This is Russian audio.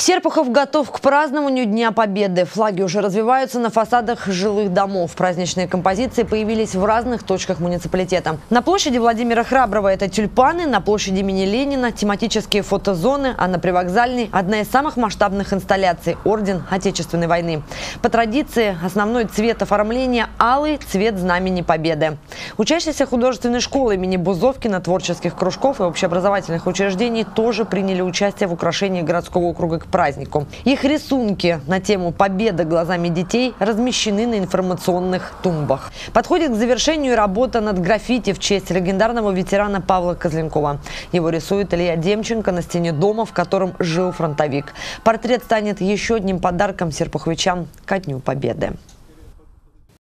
Серпухов готов к празднованию Дня Победы. Флаги уже развиваются на фасадах жилых домов. Праздничные композиции появились в разных точках муниципалитета. На площади Владимира Храброва это тюльпаны, на площади имени Ленина тематические фотозоны, а на привокзальной одна из самых масштабных инсталляций – Орден Отечественной войны. По традиции основной цвет оформления – алый цвет Знамени Победы. Учащиеся художественной школы имени Бузовкина, творческих кружков и общеобразовательных учреждений тоже приняли участие в украшении городского округа к празднику. Их рисунки на тему «Победа глазами детей» размещены на информационных тумбах. Подходит к завершению работа над граффити в честь легендарного ветерана Павла Козленкова. Его рисует Илья Демченко на стене дома, в котором жил фронтовик. Портрет станет еще одним подарком серпуховичам ко Дню Победы.